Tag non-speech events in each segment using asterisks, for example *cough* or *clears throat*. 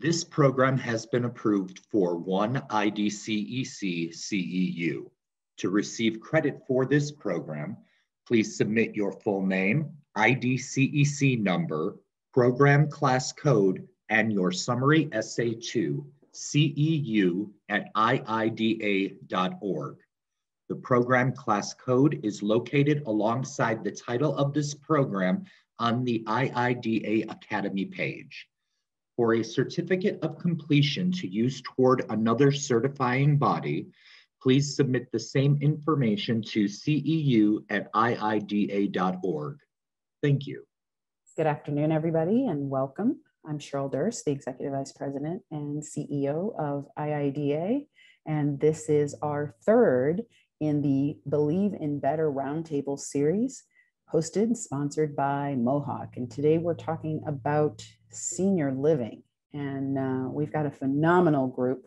This program has been approved for one IDCEC CEU. To receive credit for this program, please submit your full name, IDCEC number, program class code, and your summary essay to CEU at IIDA.org. The program class code is located alongside the title of this program on the IIDA Academy page. For a certificate of completion to use toward another certifying body, please submit the same information to CEU at IIDA.org. Thank you. Good afternoon, everybody, and welcome. I'm Cheryl Durst, the Executive Vice President and CEO of IIDA, and this is our third in the Believe in Better Roundtable series, hosted sponsored by Mohawk. And today we're talking about senior living, and uh, we've got a phenomenal group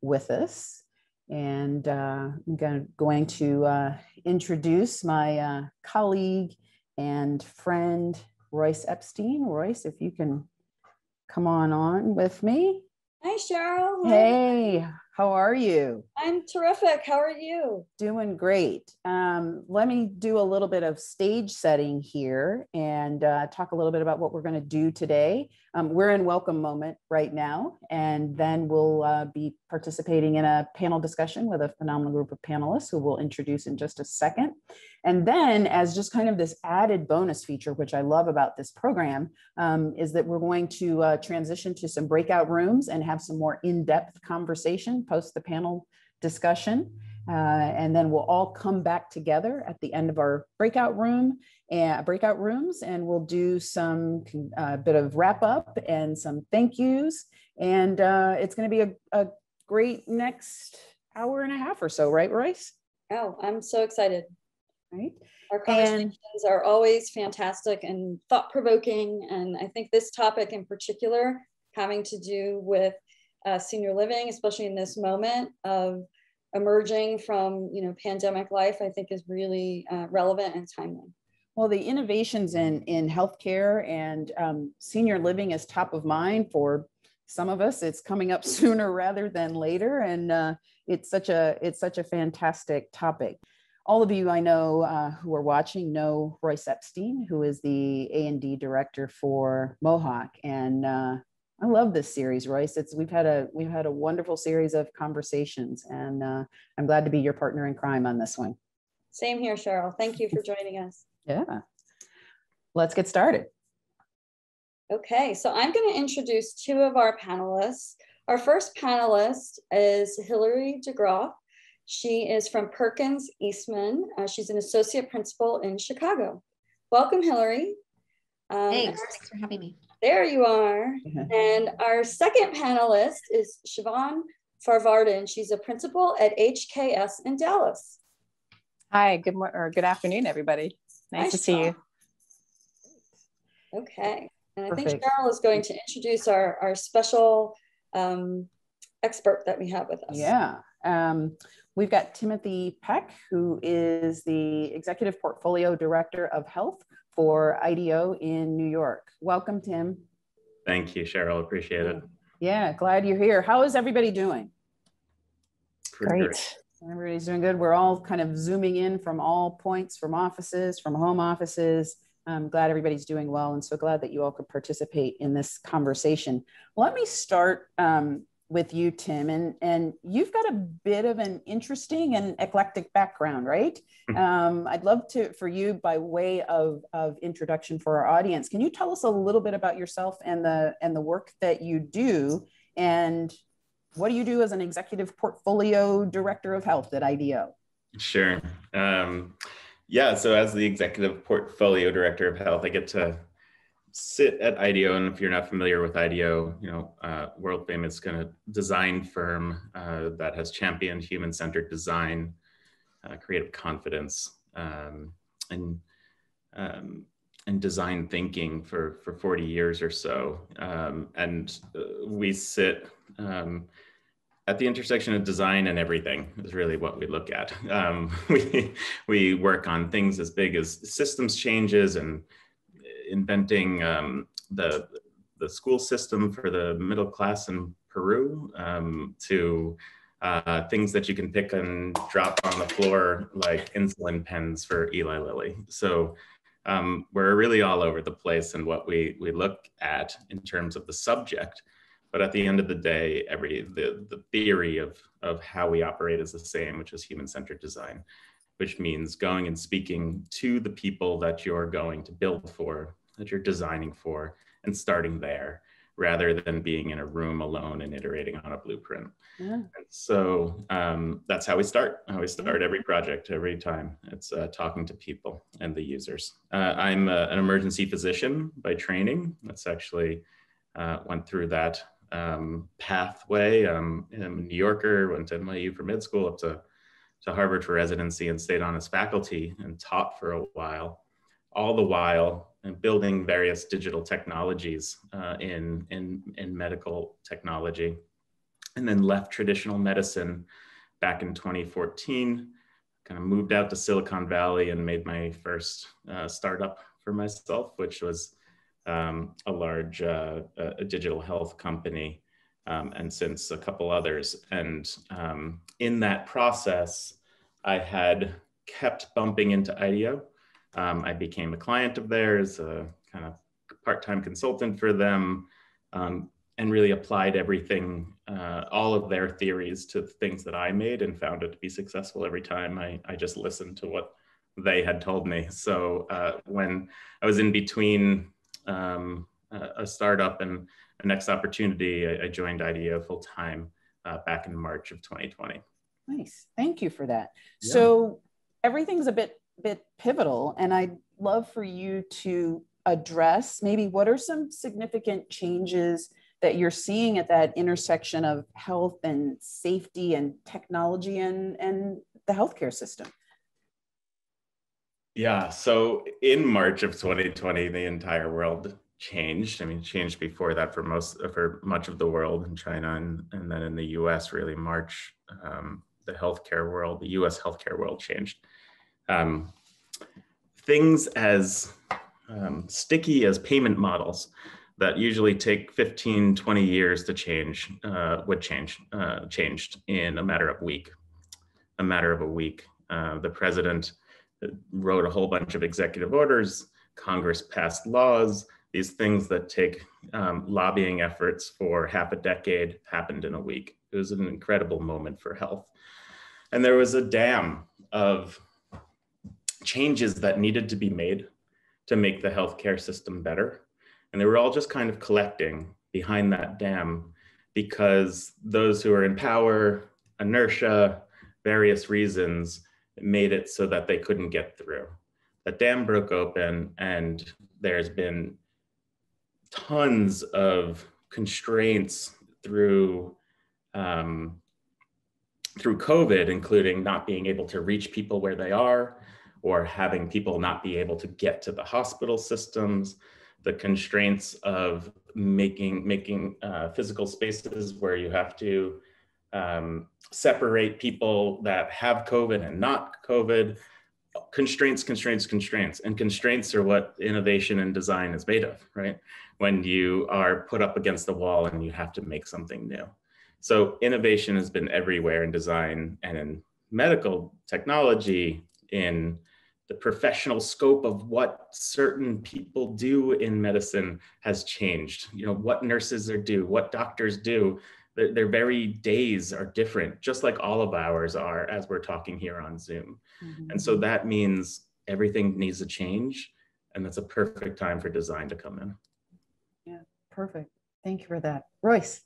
with us. And uh, I'm going to uh, introduce my uh, colleague and friend, Royce Epstein. Royce, if you can come on on with me. Hi, Cheryl. Hey, how are you? I'm terrific. How are you? Doing great. Um, let me do a little bit of stage setting here and uh, talk a little bit about what we're going to do today. Um, we're in welcome moment right now, and then we'll uh, be participating in a panel discussion with a phenomenal group of panelists who we'll introduce in just a second. And then, as just kind of this added bonus feature, which I love about this program, um, is that we're going to uh, transition to some breakout rooms and have some more in depth conversation post the panel discussion. Uh, and then we'll all come back together at the end of our breakout room and breakout rooms, and we'll do some uh, bit of wrap up and some thank yous. And uh, it's going to be a, a great next hour and a half or so, right, Royce? Oh, I'm so excited right? Our conversations and, are always fantastic and thought provoking. And I think this topic in particular, having to do with uh, senior living, especially in this moment of emerging from you know pandemic life, I think is really uh, relevant and timely. Well, the innovations in in healthcare and um, senior living is top of mind for some of us. It's coming up *laughs* sooner rather than later, and uh, it's such a it's such a fantastic topic all of you I know uh, who are watching know Royce Epstein, who is the A&D director for Mohawk. And uh, I love this series, Royce. It's we've had a we've had a wonderful series of conversations, and uh, I'm glad to be your partner in crime on this one. Same here, Cheryl. Thank you for joining us. Yeah, let's get started. Okay, so I'm going to introduce two of our panelists. Our first panelist is Hilary DeGroff. She is from Perkins Eastman. Uh, she's an associate principal in Chicago. Welcome, Hillary. Um, thanks. Thanks for having me. There you are. *laughs* and our second panelist is Siobhan Farvarden. She's a principal at HKS in Dallas. Hi, good morning or good afternoon, everybody. Nice Hi, to see you. Okay. And Perfect. I think Cheryl is going to introduce our, our special um, expert that we have with us. Yeah. Um, We've got Timothy Peck, who is the Executive Portfolio Director of Health for IDEO in New York. Welcome, Tim. Thank you, Cheryl. Appreciate it. Yeah, glad you're here. How is everybody doing? Great. great. Everybody's doing good. We're all kind of zooming in from all points, from offices, from home offices. I'm glad everybody's doing well and so glad that you all could participate in this conversation. Let me start um, with you, Tim, and and you've got a bit of an interesting and eclectic background, right? Mm-hmm. Um, I'd love to for you, by way of of introduction for our audience, can you tell us a little bit about yourself and the and the work that you do, and what do you do as an executive portfolio director of health at IDEO? Sure. Um, yeah. So as the executive portfolio director of health, I get to sit at IDEO, and if you're not familiar with IDEO, you know, uh, world famous kind of design firm uh, that has championed human-centered design, uh, creative confidence, um, and um, and design thinking for for 40 years or so. Um, and uh, we sit um, at the intersection of design and everything is really what we look at. *laughs* Um, *laughs* we we work on things as big as systems changes and inventing um, the the school system for the middle class in Peru um, to uh, things that you can pick and drop on the floor, like insulin pens for Eli Lilly. So um, we're really all over the place in what we, we look at in terms of the subject. But at the end of the day, every the, the theory of, of how we operate is the same, which is human-centered design, which means going and speaking to the people that you're going to build for, that you're designing for, and starting there rather than being in a room alone and iterating on a blueprint. Yeah. so um, that's how we start. How we start every project, every time. It's uh, talking to people and the users. Uh, I'm a, uh, an emergency physician by training. That's actually uh, went through that um, pathway. Um, I'm a New Yorker, went to NYU for med school, up to, to Harvard for residency and stayed on as faculty and taught for a while. All the while and building various digital technologies uh, in, in, in medical technology. And then left traditional medicine back in 2014, kind of moved out to Silicon Valley and made my first uh, startup for myself, which was um, a large uh, a digital health company, um, and since a couple others. And um, in that process, I had kept bumping into IDEO um, I became a client of theirs, a kind of part-time consultant for them, um, and really applied everything, uh, all of their theories to the things that I made and found it to be successful every time. I, I just listened to what they had told me. So uh, when I was in between um, a startup and a next opportunity, I, I joined IDEO full time uh, back in March of 2020. Nice. Thank you for that. Yeah. So everything's a bit bit pivotal. And I'd love for you to address maybe what are some significant changes that you're seeing at that intersection of health and safety and technology and, and the healthcare system? Yeah, so in March of 2020, the entire world changed. I mean, changed before that for most, for much of the world in China and, and then in the US, really March, um, the healthcare world, the US healthcare world changed um, things as um, sticky as payment models that usually take 15, 20 years to change uh, would change, uh, changed in a matter of week, a matter of a week. Uh, the president wrote a whole bunch of executive orders, Congress passed laws, these things that take um, lobbying efforts for half a decade happened in a week. It was an incredible moment for health. And there was a dam of changes that needed to be made to make the healthcare system better. And they were all just kind of collecting behind that dam because those who are in power, inertia, various reasons made it so that they couldn't get through. The dam broke open and there's been tons of constraints through um, through COVID, including not being able to reach people where they are, or having people not be able to get to the hospital systems, the constraints of making making uh, physical spaces where you have to um, separate people that have COVID and not COVID. Constraints, constraints, constraints, and constraints are what innovation and design is made of, right? When you are put up against the wall and you have to make something new. So innovation has been everywhere in design and in medical technology, in the professional scope of what certain people do in medicine has changed. You know, what nurses are do, what doctors do, their, their very days are different, just like all of ours are as we're talking here on Zoom. Mm-hmm. And so that means everything needs to change. And that's a perfect time for design to come in. Yeah, perfect. Thank you for that. Royce.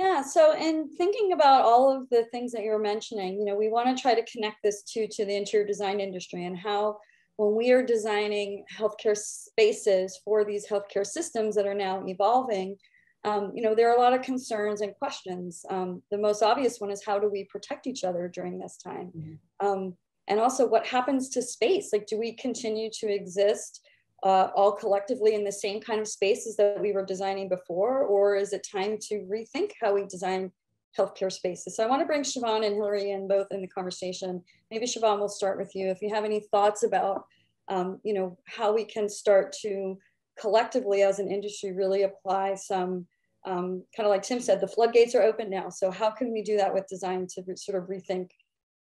Yeah, so in thinking about all of the things that you're mentioning, you know, we want to try to connect this to to the interior design industry and how when we are designing healthcare spaces for these healthcare systems that are now evolving, um, you know, there are a lot of concerns and questions. Um, the most obvious one is how do we protect each other during this time? Mm-hmm. Um, and also what happens to space? Like, do we continue to exist uh, all collectively in the same kind of spaces that we were designing before? Or is it time to rethink how we design healthcare spaces? So I want to bring Siobhan and Hillary in both in the conversation. Maybe Siobhan, will start with you. If you have any thoughts about, um, you know, how we can start to collectively as an industry really apply some um, kind of like Tim said, the floodgates are open now. So how can we do that with design to sort of rethink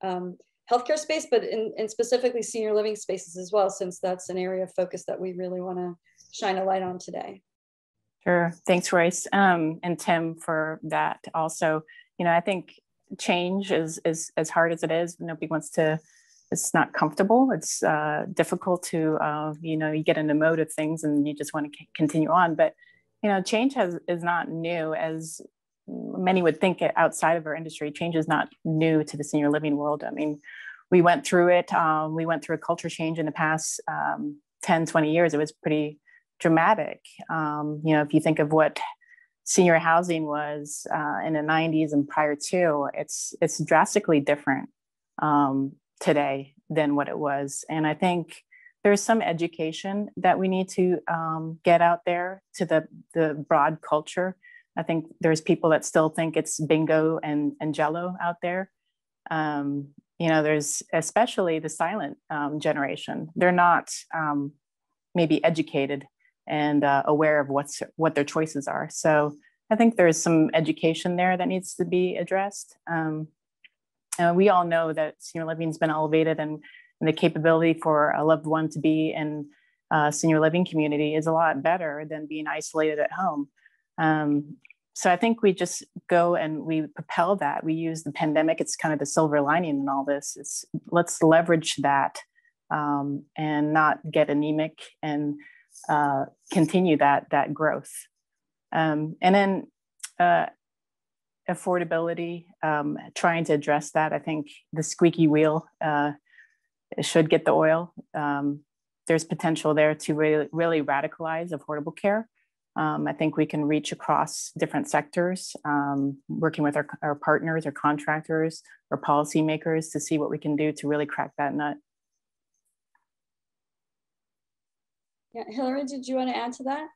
um, healthcare space, but in, in specifically senior living spaces as well, since that's an area of focus that we really want to shine a light on today. Sure. Thanks, Royce, um, and Tim for that. Also, you know, I think change is is as hard as it is. Nobody wants to. It's not comfortable. It's uh, difficult to, uh, you know, you get in the mode of things and you just want to continue on. But you know, change has is not new as many would think outside of our industry. Change is not new to the senior living world. I mean, we went through it. Um, we went through a culture change in the past um, 10, 20 years. It was pretty dramatic. Um, you know, if you think of what senior housing was uh, in the 90s and prior to, it's it's drastically different um, today than what it was. And I think there's some education that we need to um, get out there to the the broad culture. I think there's people that still think it's bingo and and jello out there. Um, you know, there's especially the silent um, generation. They're not um, maybe educated and uh, aware of what's what their choices are. So I think there's some education there that needs to be addressed. Um, uh, we all know that senior living's been elevated, and, and, the capability for a loved one to be in a senior living community is a lot better than being isolated at home. Um, so I think we just go and we propel that. We use the pandemic; it's kind of the silver lining in all this. It's let's leverage that um, and not get anemic and uh, continue that that growth. Um, and then uh, affordability, um, trying to address that. I think the squeaky wheel uh, should get the oil. Um, there's potential there to really, really radicalize affordable care. Um, I think we can reach across different sectors, um, working with our, our partners or contractors or policymakers to see what we can do to really crack that nut. Yeah, Hillary, did you want to add to that?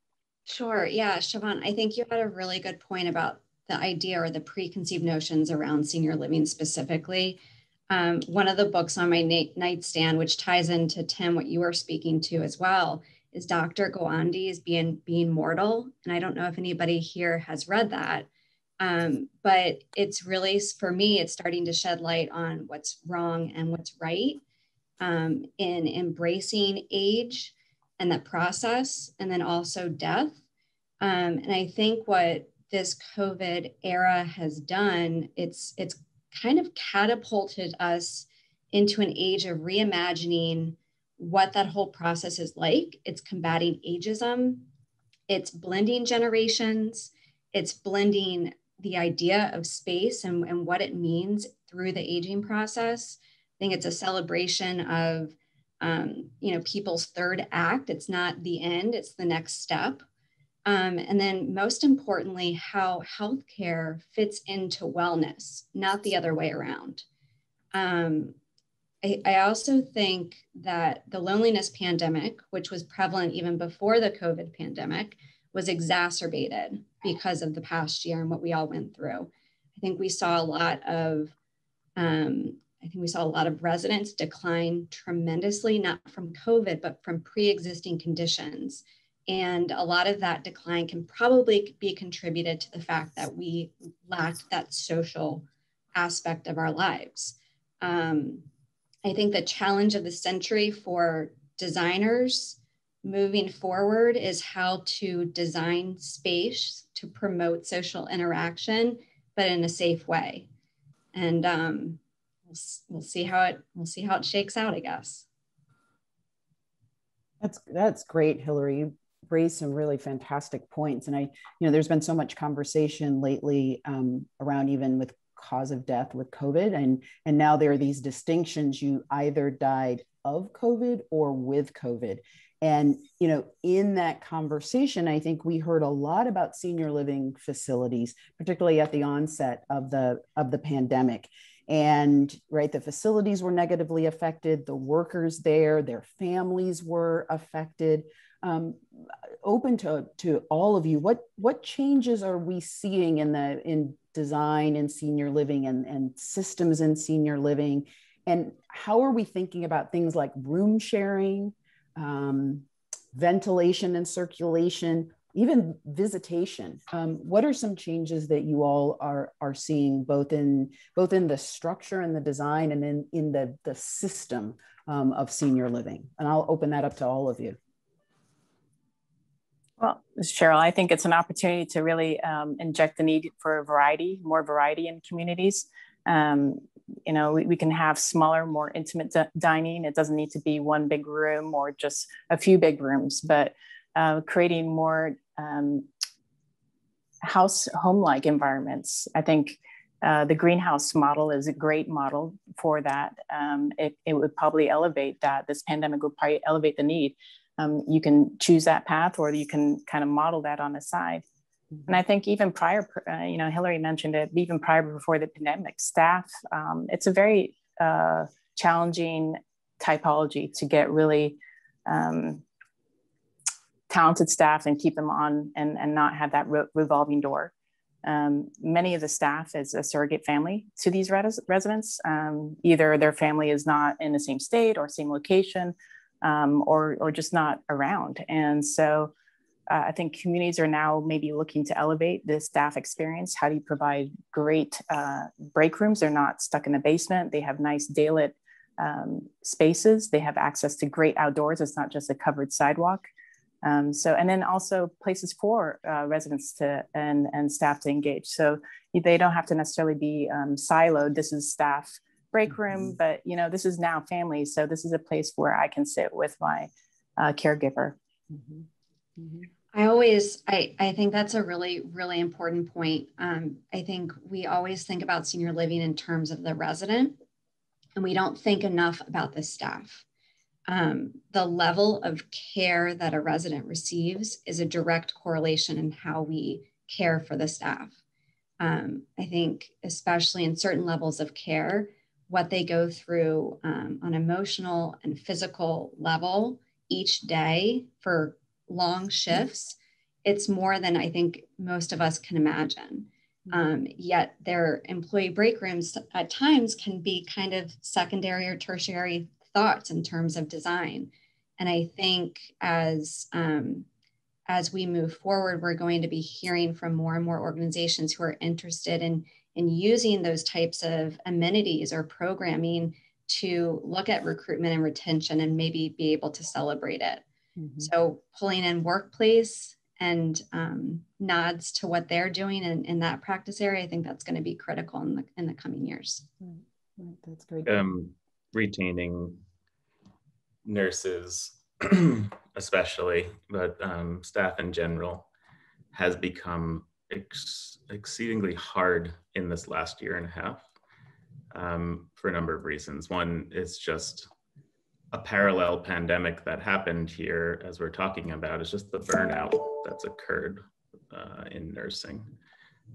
Sure. Yeah, Siobhan, I think you had a really good point about the idea or the preconceived notions around senior living specifically. Um, one of the books on my nightstand, which ties into Tim, what you were speaking to as well, is Dr. Gawande's Being, Being Mortal. And I don't know if anybody here has read that, um, but it's really, for me, it's starting to shed light on what's wrong and what's right um, in embracing age and the process, and then also death. Um, and I think what this COVID era has done, it's it's kind of catapulted us into an age of reimagining what that whole process is like. It's combating ageism, it's blending generations, it's blending the idea of space and, and what it means through the aging process. I think it's a celebration of um, you know people's third act. It's not the end; it's the next step. Um, and then, most importantly, how healthcare fits into wellness, not the other way around. Um, I, I also think that the loneliness pandemic, which was prevalent even before the COVID pandemic, was exacerbated because of the past year and what we all went through. I think we saw a lot of, um, I think we saw a lot of residents decline tremendously, not from COVID, but from pre existing conditions. And a lot of that decline can probably be contributed to the fact that we lacked that social aspect of our lives. Um, I think the challenge of the century for designers moving forward is how to design space to promote social interaction, but in a safe way. And um, we'll, we'll see how it we'll see how it shakes out, I guess. That's that's great, Hillary. You raised some really fantastic points, and I, you know, there's been so much conversation lately um, around even with cause of death with COVID, and and now there are these distinctions. You either died of COVID or with COVID. And you know, in that conversation, I think we heard a lot about senior living facilities, particularly at the onset of the of the pandemic. And right the facilities were negatively affected. The workers there their families were affected um, open to, to all of you what what changes are we seeing in the in design in senior living and, and systems in senior living and how are we thinking about things like room sharing um, ventilation and circulation, even visitation. Um, what are some changes that you all are are seeing both in both in the structure and the design and in in the the system um, of senior living? And I'll open that up to all of you. Well, Cheryl, I think it's an opportunity to really um, inject the need for a variety, more variety in communities. Um, you know, we, we, can have smaller, more intimate dining. It doesn't need to be one big room or just a few big rooms, but uh, creating more um, house home-like environments. I think uh, the greenhouse model is a great model for that. Um, it, it would probably elevate that. This pandemic would probably elevate the need um, you can choose that path or you can kind of model that on the side. And I think even prior, uh, you know, Hillary mentioned it, even prior before the pandemic, staff, um, it's a very uh, challenging typology to get really um, talented staff and keep them on and, and not have that re revolving door. Um, many of the staff is a surrogate family to these res residents. Um, either their family is not in the same state or same location, um, or, or just not around. And so uh, I think communities are now maybe looking to elevate the staff experience. How do you provide great uh, break rooms? They're not stuck in the basement. They have nice daylit um, spaces. They have access to great outdoors. It's not just a covered sidewalk. Um, so, and then also places for uh, residents to and, and staff to engage. So they don't have to necessarily be um, siloed. This is staff break room, mm-hmm. but you know, this is now family. So this is a place where I can sit with my uh, caregiver. Mm-hmm. Mm-hmm. I always, I, I think that's a really, really important point. Um, I think we always think about senior living in terms of the resident, and we don't think enough about the staff. Um, the level of care that a resident receives is a direct correlation in how we care for the staff. Um, I think, especially in certain levels of care, what they go through um, on emotional and physical level each day for long shifts it's more than i think most of us can imagine. Mm-hmm. um, yet their employee break rooms at times can be kind of secondary or tertiary thoughts in terms of design. And i think as um, as we move forward we're going to be hearing from more and more organizations who are interested in in using those types of amenities or programming to look at recruitment and retention and maybe be able to celebrate it. Mm-hmm. So pulling in workplace and um, nods to what they're doing in, in that practice area, I think that's going to be critical in the in the coming years. Right. Right. That's great. Um, retaining nurses, *clears throat* especially, but um, staff in general, has become ex- exceedingly hard in this last year and a half um, for a number of reasons. One is just a parallel pandemic that happened here, as we're talking about, is just the burnout that's occurred uh, in nursing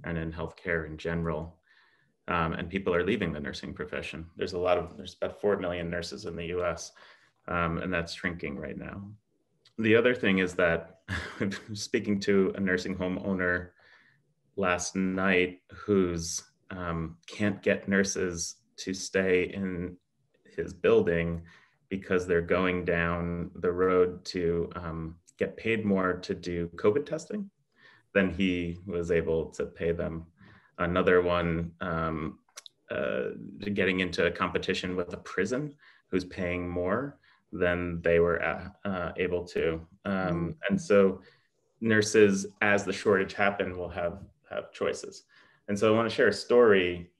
and in healthcare in general. Um, and people are leaving the nursing profession. There's a lot of, there's about 4 million nurses in the US, um, and that's shrinking right now. The other thing is that *laughs* speaking to a nursing home owner last night who's um, can't get nurses to stay in his building because they're going down the road to um, get paid more to do COVID testing than he was able to pay them. Another one um, uh, getting into a competition with a prison who's paying more than they were uh, able to. Um, mm. and so nurses, as the shortage happened, will have have choices. And so I want to share a story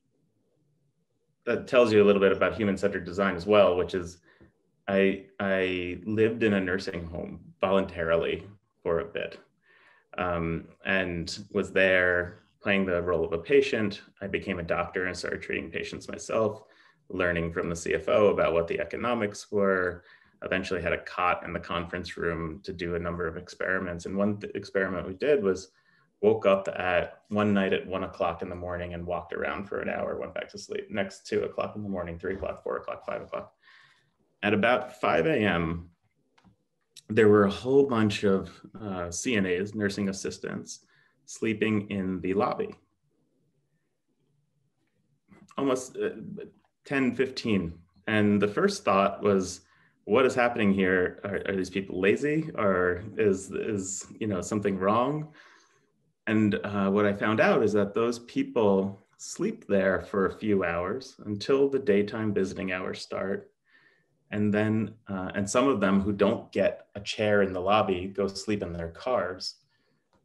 that tells you a little bit about human-centered design as well, which is I, I lived in a nursing home voluntarily for a bit um, and was there playing the role of a patient. I became a doctor and started treating patients myself, learning from the CFO about what the economics were. Eventually had a cot in the conference room to do a number of experiments. And one experiment we did was woke up at one night at one o'clock in the morning and walked around for an hour, went back to sleep. Next two o'clock in the morning, three o'clock, four o'clock, five o'clock. At about 5 a.m., there were a whole bunch of uh, CNAs, nursing assistants, sleeping in the lobby. Almost uh, 10, 15. And the first thought was, what is happening here? Are, are these people lazy or is, is you know, something wrong? And uh, what I found out is that those people sleep there for a few hours until the daytime visiting hours start. And then, uh, and some of them who don't get a chair in the lobby go sleep in their cars.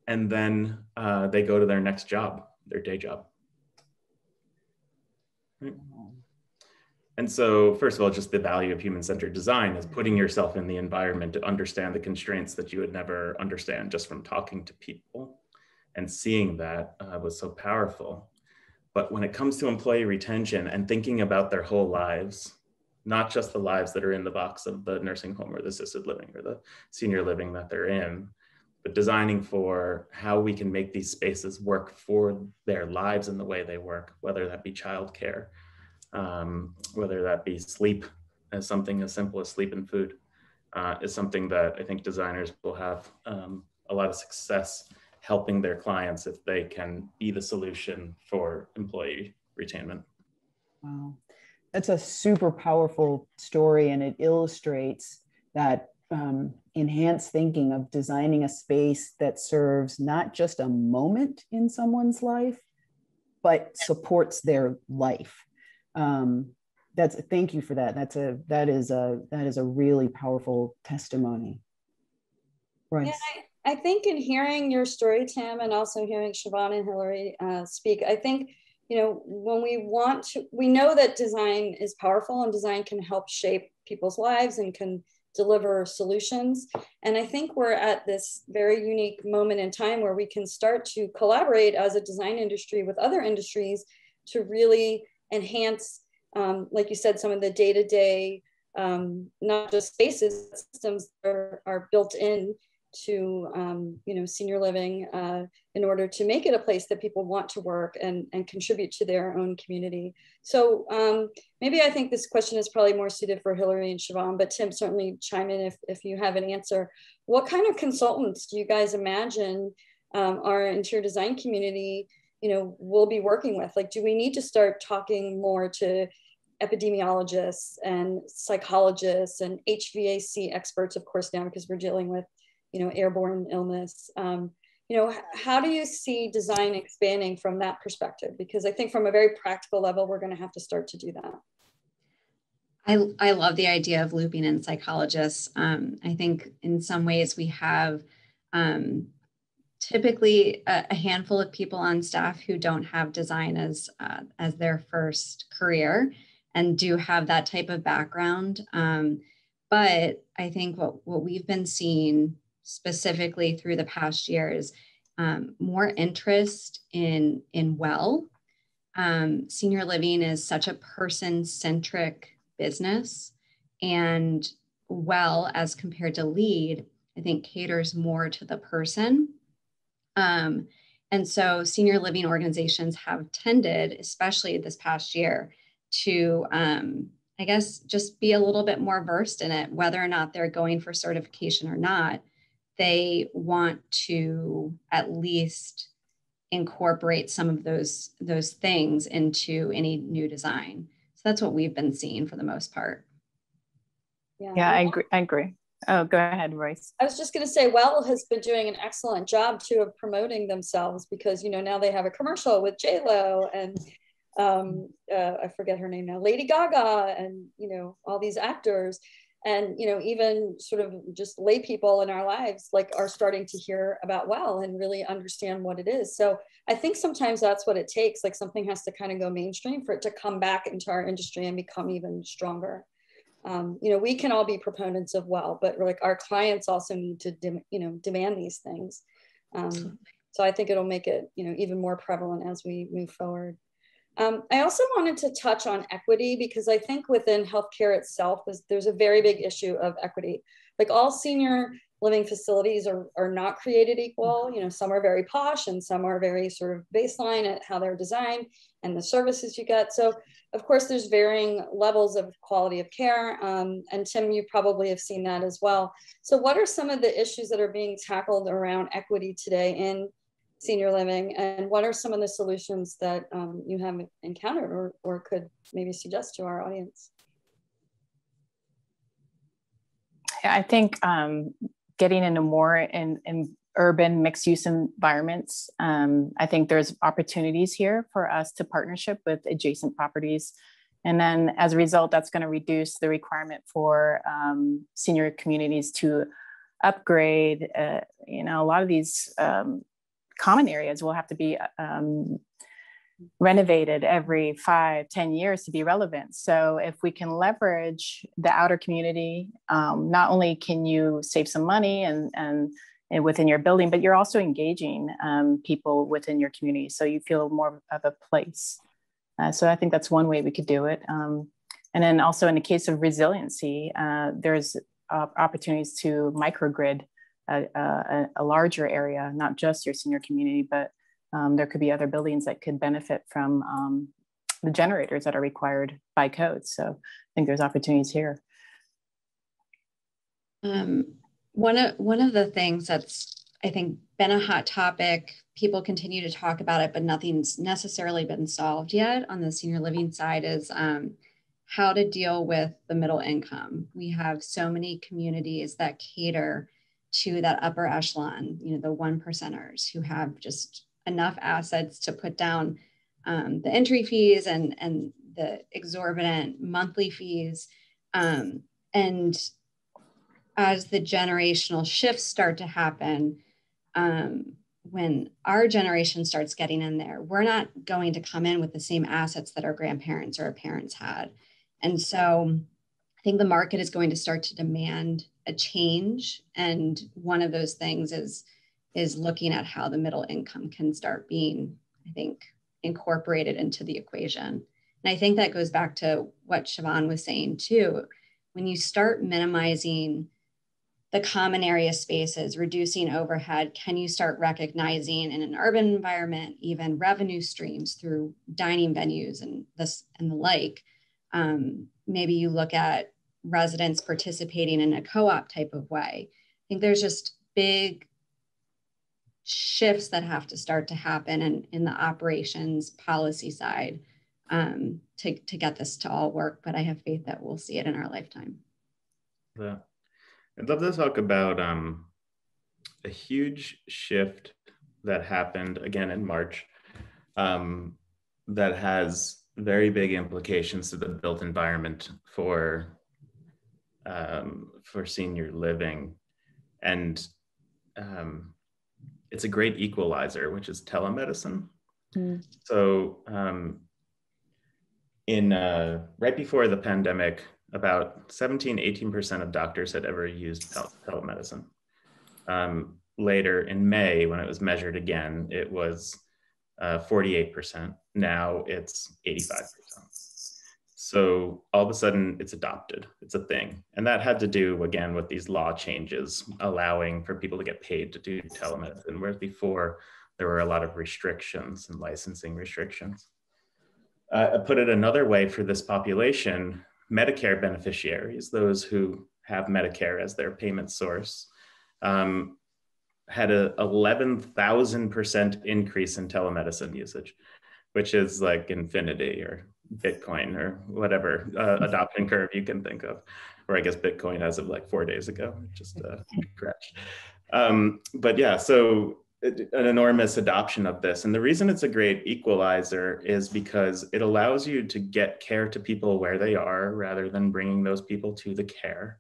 And then uh, they go to their next job, their day job. Right. And so, first of all, just the value of human centered design is putting yourself in the environment to understand the constraints that you would never understand just from talking to people. And seeing that uh, was so powerful. But when it comes to employee retention and thinking about their whole lives, not just the lives that are in the box of the nursing home or the assisted living or the senior living that they're in, but designing for how we can make these spaces work for their lives and the way they work, whether that be childcare um, whether that be sleep as something as simple as sleep and food, uh, is something that I think designers will have um, a lot of success helping their clients if they can be the solution for employee retainment. Wow. That's a super powerful story, and it illustrates that um, enhanced thinking of designing a space that serves not just a moment in someone's life, but supports their life um, that's thank you for that. That's a that is a that is a really powerful testimony. Right. Yeah, I, think in hearing your story, Tim, and also hearing Siobhan and Hillary uh, speak, I think you know when we want to, we know that design is powerful and design can help shape people's lives and can deliver solutions. And I think we're at this very unique moment in time where we can start to collaborate as a design industry with other industries to really enhance, um, like you said, some of the day-to-day, um, not just spaces, systems are, are built in to um, you know senior living uh, in order to make it a place that people want to work and, and contribute to their own community. So um, maybe I think this question is probably more suited for Hillary and Siobhan, but Tim certainly chime in if, if you have an answer. What kind of consultants do you guys imagine um, our interior design community you know we'll be working with like do we need to start talking more to epidemiologists and psychologists and hvac experts of course now because we're dealing with you know airborne illness um, you know how do you see design expanding from that perspective because i think from a very practical level we're going to have to start to do that I, I love the idea of looping in psychologists. Um, I think in some ways we have um, typically a, a, handful of people on staff who don't have design as uh, as their first career and do have that type of background. Um, but I think what what we've been seeing specifically through the past years um, more interest in in well. Um, senior living is such a person centric business, and well as compared to LEED, I think caters more to the person um, and so senior living organizations have tended, especially this past year, to, um, I guess, just be a little bit more versed in it, whether or not they're going for certification or not. They want to at least incorporate some of those those things into any new design. So that's what we've been seeing for the most part. Yeah, yeah I agree. I agree. Oh, go ahead, Royce. I was just going to say, Well has been doing an excellent job too of promoting themselves because you know now they have a commercial with J Lo and um, uh, I forget her name now, Lady Gaga, and you know all these actors, and you know even sort of just lay people in our lives like are starting to hear about well and really understand what it is. So I think sometimes that's what it takes. Like something has to kind of go mainstream for it to come back into our industry and become even stronger um, you know, we can all be proponents of well, but like our clients also need to, you know, demand these things. Um, so I think it'll make it, you know, even more prevalent as we move forward. Um, I also wanted to touch on equity because I think within healthcare itself, there's a very big issue of equity. Like all senior living facilities are, are not created equal. You know, some are very posh and some are very sort of baseline at how they're designed and the services you get. So of course, there's varying levels of quality of care. Um, and Tim, you probably have seen that as well. So what are some of the issues that are being tackled around equity today in senior living? And what are some of the solutions that um, you have encountered or, or could maybe suggest to our audience? Yeah, I think um, getting into more in, in urban mixed use environments, um, I think there's opportunities here for us to partnership with adjacent properties. And then as a result, that's going to reduce the requirement for um, senior communities to upgrade. Uh, you know, a lot of these um, common areas will have to be um, renovated every five, ten years to be relevant. So if we can leverage the outer community, um, not only can you save some money and, and, and within your building, but you're also engaging um, people within your community. So you feel more of a place. Uh, so I think that's one way we could do it. Um, and then also in the case of resiliency, uh, there's uh, opportunities to microgrid a, a, a larger area, not just your senior community, but um, there could be other buildings that could benefit from um, the generators that are required by code. So I think there's opportunities here. Um, one of one of the things that's I think been a hot topic. People continue to talk about it, but nothing's necessarily been solved yet on the senior living side. Is um, how to deal with the middle income. We have so many communities that cater to that upper echelon. You know, the one percenters who have just enough assets to put down um, the entry fees and, and the exorbitant monthly fees. Um, and as the generational shifts start to happen, um, when our generation starts getting in there, we're not going to come in with the same assets that our grandparents or our parents had. And so I think the market is going to start to demand a change. And one of those things is is looking at how the middle income can start being, I think, incorporated into the equation. And I think that goes back to what Siobhan was saying too. When you start minimizing the common area spaces, reducing overhead, can you start recognizing in an urban environment even revenue streams through dining venues and this and the like? Um, maybe you look at residents participating in a co-op type of way. I think there's just big shifts that have to start to happen in, in the operations policy side um, to, to get this to all work. But I have faith that we'll see it in our lifetime. Yeah. I'd love to talk about um, a huge shift that happened again in March um, that has very big implications to the built environment for um, for senior living. And um, it's a great equalizer, which is telemedicine. Mm. So um, in uh, right before the pandemic, about 17, 18% of doctors had ever used tel- telemedicine. Um, later in May, when it was measured again, it was uh, 48%. Now it's 85%. So all of a sudden it's adopted, it's a thing. And that had to do again with these law changes allowing for people to get paid to do telemedicine, whereas before there were a lot of restrictions and licensing restrictions. Uh, I put it another way for this population, Medicare beneficiaries, those who have Medicare as their payment source, um, had a 11,000% increase in telemedicine usage, which is like infinity or Bitcoin or whatever uh, *laughs* adoption curve you can think of, or I guess Bitcoin as of like four days ago, just uh, *laughs* crashed. Um, but yeah, so it, an enormous adoption of this. And the reason it's a great equalizer is because it allows you to get care to people where they are rather than bringing those people to the care.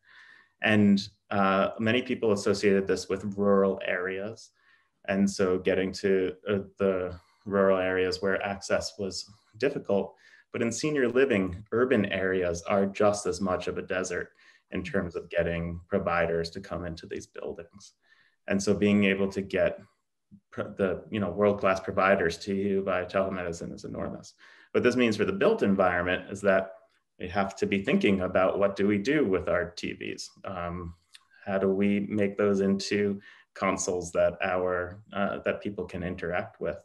And uh, many people associated this with rural areas. And so getting to uh, the rural areas where access was difficult but in senior living, urban areas are just as much of a desert in terms of getting providers to come into these buildings. And so being able to get the you know world-class providers to you via telemedicine is enormous. What this means for the built environment is that we have to be thinking about what do we do with our TVs? Um, how do we make those into consoles that our uh, that people can interact with?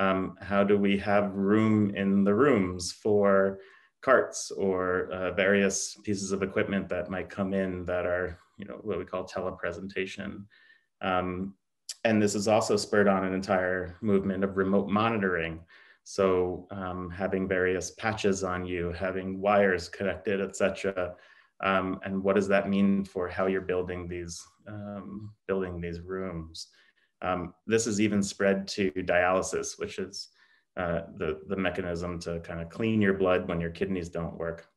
Um, how do we have room in the rooms for carts or uh, various pieces of equipment that might come in that are, you know, what we call telepresentation. Um, and this has also spurred on an entire movement of remote monitoring. So um, having various patches on you, having wires connected, etc., Um, and what does that mean for how you're building these um, building these rooms? Um, this is even spread to dialysis, which is uh, the, the mechanism to kind of clean your blood when your kidneys don't work.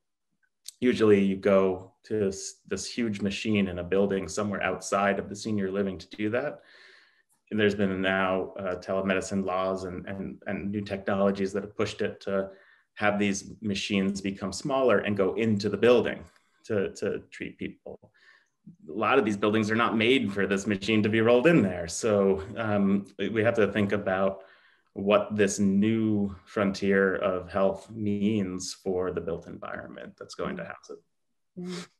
Usually you go to this, this huge machine in a building somewhere outside of the senior living to do that. And there's been now uh, telemedicine laws and, and, and new technologies that have pushed it to have these machines become smaller and go into the building to, to treat people. A lot of these buildings are not made for this machine to be rolled in there. So um, we have to think about what this new frontier of health means for the built environment that's going to house it.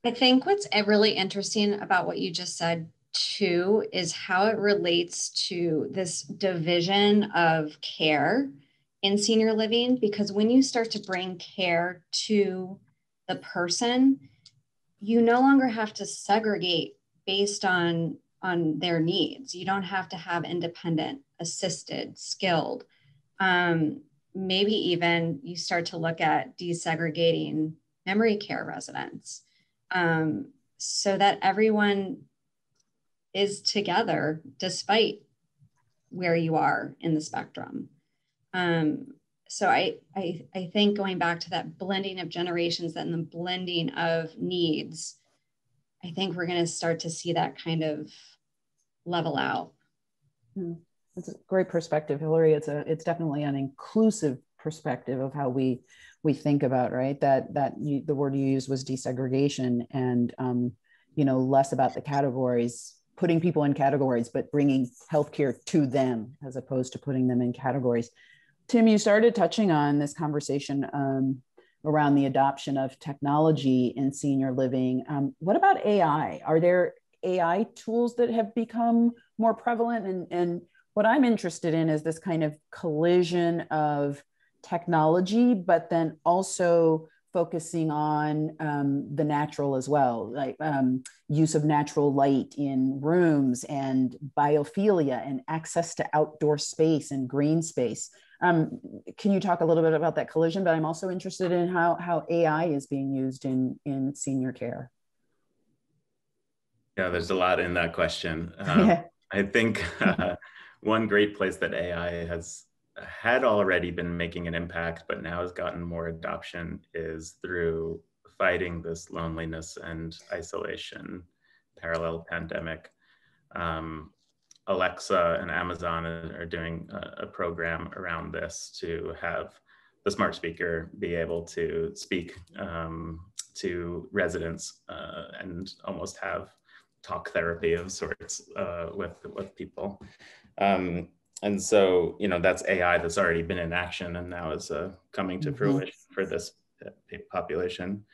I think what's really interesting about what you just said too is how it relates to this division of care in senior living because when you start to bring care to the person you no longer have to segregate based on on their needs. You don't have to have independent assisted skilled. Um, maybe even you start to look at desegregating memory care residents. Um, so that everyone is together despite where you are in the spectrum. Um, so I, I, I think going back to that blending of generations and the blending of needs, I think we're going to start to see that kind of level out. Hmm. That's a great perspective, Hillary. It's a it's definitely an inclusive perspective of how we we think about right that that you, the word you used was desegregation and um, you know less about the categories putting people in categories but bringing healthcare to them as opposed to putting them in categories Tim, you started touching on this conversation um, around the adoption of technology in senior living. Um, what about AI? Are there AI tools that have become more prevalent? And, and what I'm interested in is this kind of collision of technology, but then also focusing on um, the natural as well, like um, use of natural light in rooms and biophilia and access to outdoor space and green space. Um, can you talk a little bit about that collision? But I'm also interested in how, how AI is being used in, in senior care. Yeah, there's a lot in that question. *laughs* Um, yeah. I think uh, one great place that AI has had already been making an impact, but now has gotten more adoption is through fighting this loneliness and isolation parallel pandemic. Um, Alexa and Amazon are doing a, a, program around this to have the smart speaker be able to speak um, to residents uh, and almost have talk therapy of sorts uh, with with people. Um, and so, you know, that's AI that's already been in action and now is uh, coming to mm-hmm. fruition for this population.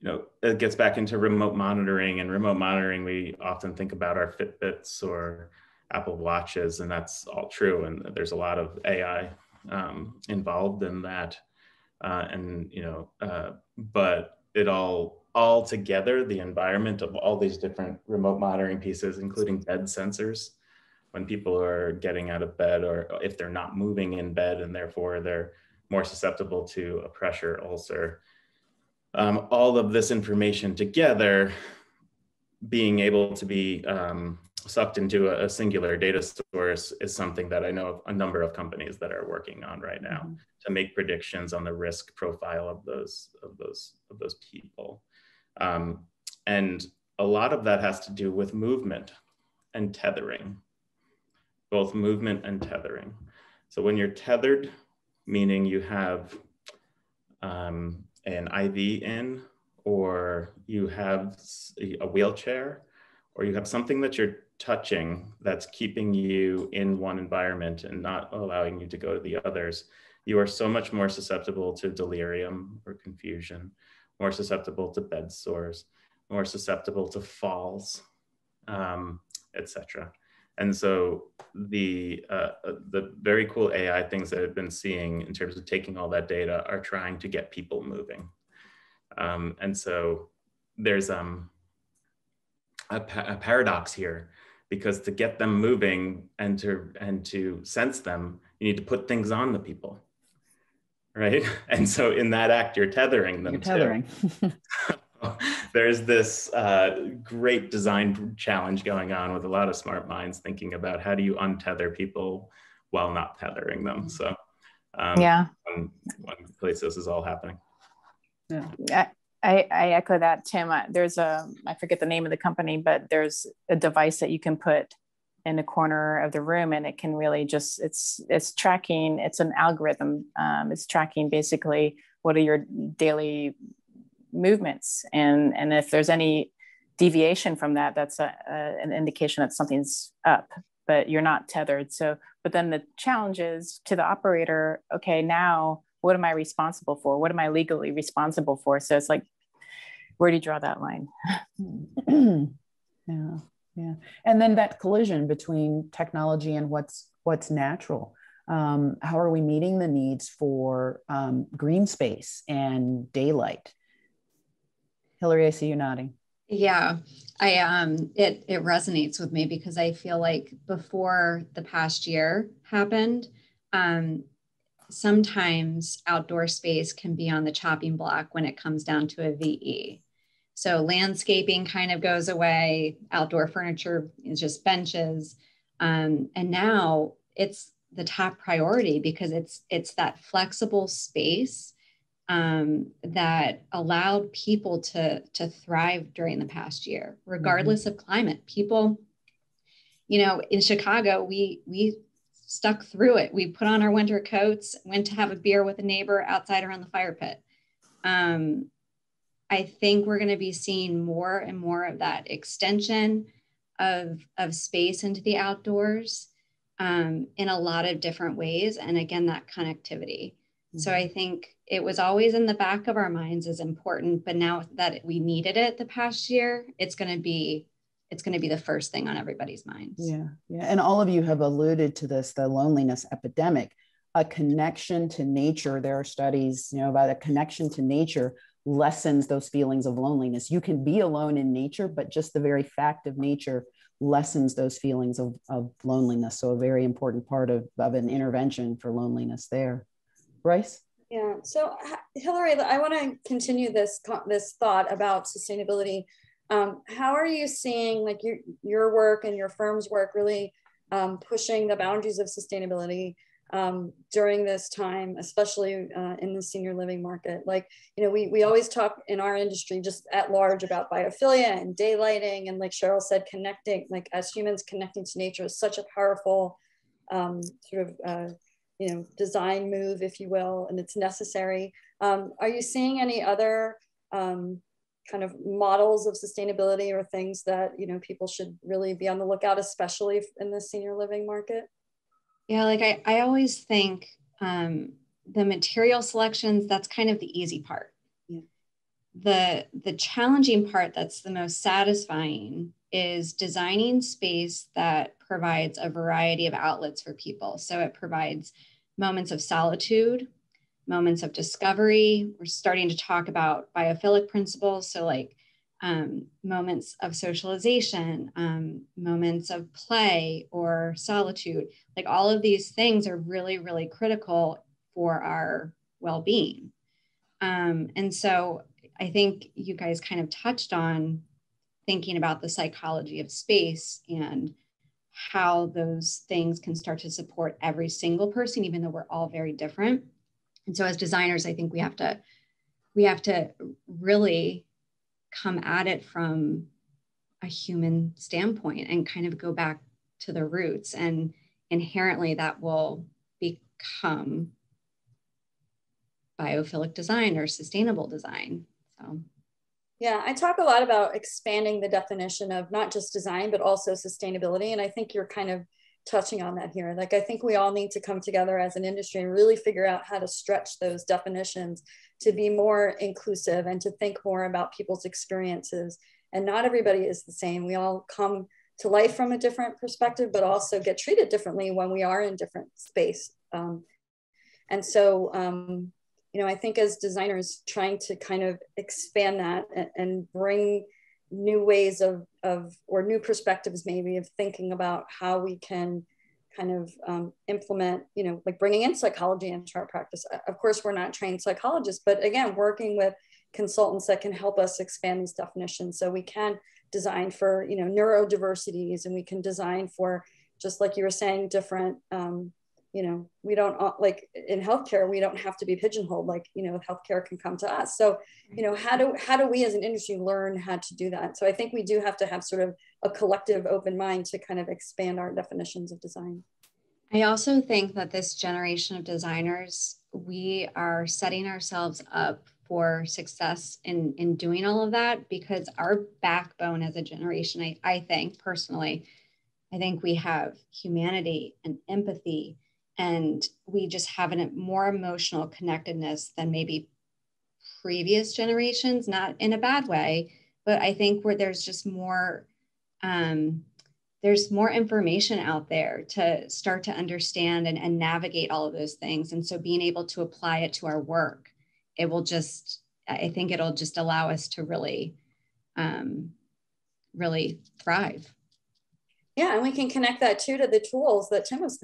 You know, it gets back into remote monitoring and remote monitoring. We often think about our Fitbits or Apple Watches, and that's all true. And there's a lot of AI um, involved in that. Uh, and you know, uh, but it all all together, the environment of all these different remote monitoring pieces, including bed sensors, when people are getting out of bed or if they're not moving in bed and therefore they're more susceptible to a pressure ulcer. Um, all of this information together being able to be um, sucked into a, a, singular data source is something that I know of a number of companies that are working on right now mm-hmm. to make predictions on the risk profile of those of those of those people. Um, and a lot of that has to do with movement and tethering, both movement and tethering. So when you're tethered, meaning you have um, an IV in, or you have a wheelchair, or you have something that you're touching that's keeping you in one environment and not allowing you to go to the others, you are so much more susceptible to delirium or confusion, more susceptible to bed sores, more susceptible to falls, um, etc. And so the uh, the very cool AI things that I've been seeing in terms of taking all that data are trying to get people moving. Um, and so there's um, a, pa a paradox here because to get them moving and to and to sense them you need to put things on the people right *laughs* and so in that act you're tethering them you're tethering *laughs* there's this uh, great design challenge going on with a lot of smart minds thinking about how do you untether people while not tethering them. So um, yeah, one, one place this is all happening. Yeah. I, I echo that, Tim. There's a, I forget the name of the company, but there's a device that you can put in a corner of the room and it can really just, it's, it's tracking, it's an algorithm. Um, it's tracking basically what are your daily movements. And, and if there's any deviation from that, that's a, a, an indication that something's up, but you're not tethered. So, but then the challenge is to the operator, okay, now what am I responsible for? What am I legally responsible for? So it's like, where do you draw that line? *clears throat* yeah, yeah. And then that collision between technology and what's what's natural. Um, how are we meeting the needs for um, green space and daylight? Hillary, I see you nodding. Yeah, I um it it resonates with me because I feel like before the past year happened, um, sometimes outdoor space can be on the chopping block when it comes down to a VE. So landscaping kind of goes away, outdoor furniture is just benches. Um, and now it's the top priority because it's it's that flexible space um, that allowed people to to thrive during the past year, regardless mm-hmm. of climate. People, you know, in Chicago, we we stuck through it. We put on our winter coats, went to have a beer with a neighbor outside around the fire pit. Um, I think we're going to be seeing more and more of that extension of, of space into the outdoors um, in a lot of different ways. And again, that connectivity. Mm-hmm. So I think it was always in the back of our minds as important, but now that we needed it the past year, it's going to be it's going to be the first thing on everybody's minds. Yeah. Yeah. And all of you have alluded to this the loneliness epidemic, a connection to nature. There are studies, you know, about a connection to nature lessens those feelings of loneliness. You can be alone in nature, but just the very fact of nature lessens those feelings of, of loneliness. So, a very important part of, of an intervention for loneliness there. Bryce? Yeah. So, Hillary, I want to continue this this thought about sustainability um, how are you seeing like your, your work and your firm's work really um, pushing the boundaries of sustainability um, during this time, especially uh, in the senior living market? Like, you know, we, we always talk in our industry just at large about biophilia and daylighting. And like Cheryl said, connecting, like as humans connecting to nature is such a powerful um, sort of, uh, you know, design move, if you will, and it's necessary. Um, are you seeing any other um, kind of models of sustainability or things that you know people should really be on the lookout especially in the senior living market? Yeah like i, I always think um, the material selections that's kind of the easy part. Yeah. the the challenging part that's the most satisfying is designing space that provides a variety of outlets for people. So it provides moments of solitude moments of discovery. We're starting to talk about biophilic principles. So, like um, moments of socialization, um, moments of play or solitude. Like all of these things are really, really critical for our well being. Um, and so, I think you guys kind of touched on thinking about the psychology of space and how those things can start to support every single person, even though we're all very different. And so as designers, I think we have to we have to really come at it from a human standpoint and kind of go back to the roots. And inherently that will become biophilic design or sustainable design. So. Yeah i talk a lot about expanding the definition of not just design but also sustainability. And i think you're kind of touching on that here. Like, I think we all need to come together as an industry and really figure out how to stretch those definitions to be more inclusive and to think more about people's experiences. And not everybody is the same. We all come to life from a different perspective, but also get treated differently when we are in different space. Um, and so, um, you know, I think as designers, trying to kind of expand that and, and bring new ways of, of or new perspectives maybe of thinking about how we can kind of um, implement you know like bringing in psychology into our practice of course we're not trained psychologists but again working with consultants that can help us expand these definitions. So we can design for, you know, neurodiversities and we can design for, just like you were saying, different, um, you know, we don't uh, like in healthcare, we don't have to be pigeonholed. Like, you know, healthcare can come to us. So, you know, how do, how do we as an industry learn how to do that? So I think we do have to have sort of a collective open mind to kind of expand our definitions of design. I also think that this generation of designers, we are setting ourselves up for success in, in doing all of that because our backbone as a generation, I, I think personally, I think we have humanity and empathy, and we just have a more emotional connectedness than maybe previous generations, not in a bad way, but I think where there's just more um, there's more information out there to start to understand and, and navigate all of those things. And so being able to apply it to our work, it will just, I think it'll just allow us to really, um, really thrive. Yeah, and we can connect that too to the tools that Tim was